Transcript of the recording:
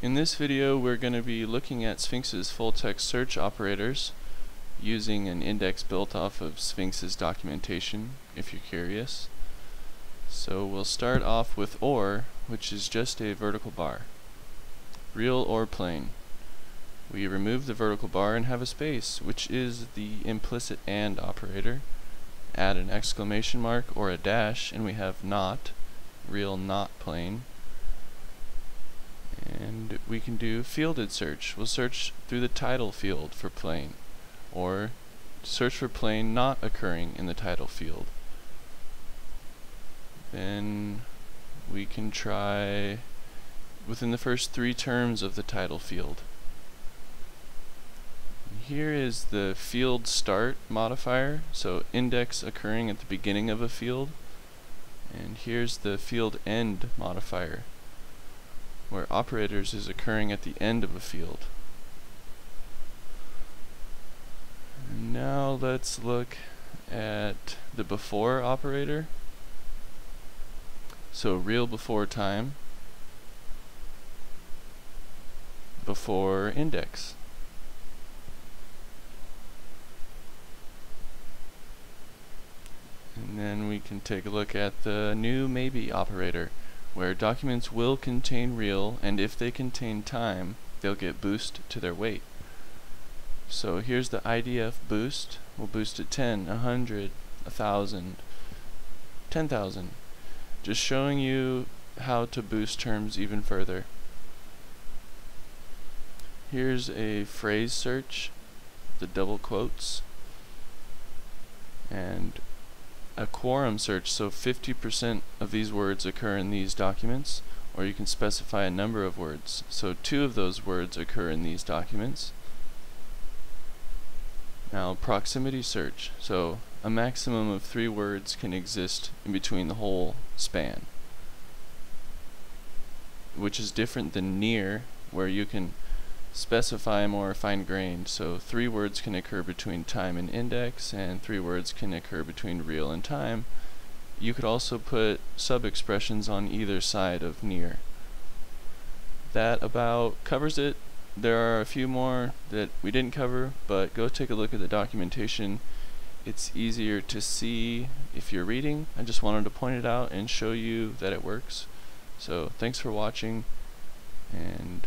In this video we're going to be looking at Sphinx's full text search operators using an index built off of Sphinx's documentation if you're curious. So we'll start off with OR which is just a vertical bar. Real or plain. We remove the vertical bar and have a space which is the implicit AND operator. Add an exclamation mark or a dash and we have not, real not plain and we can do fielded search. We'll search through the title field for plain or search for plain not occurring in the title field. Then we can try within the first three terms of the title field. Here is the field start modifier, so index occurring at the beginning of a field. And here's the field end modifier, where operators is occurring at the end of a field. Now let's look at the before operator. So real before time, before index. And then we can take a look at the new maybe operator where documents will contain real, and if they contain time, they'll get boost to their weight. So here's the IDF boost. We'll boost it 10, 100, 1000, 10,000. Just showing you how to boost terms even further. Here's a phrase search, the double quotes, and a quorum search, so 50% of these words occur in these documents, or you can specify a number of words. So two of those words occur in these documents. Now proximity search, so a maximum of three words can exist in between the whole span, which is different than near, where you can specify more fine-grained. So three words can occur between time and index, and three words can occur between real and time. You could also put sub-expressions on either side of near. That about covers it. There are a few more that we didn't cover, but go take a look at the documentation. It's easier to see if you're reading. I just wanted to point it out and show you that it works. So thanks for watching, and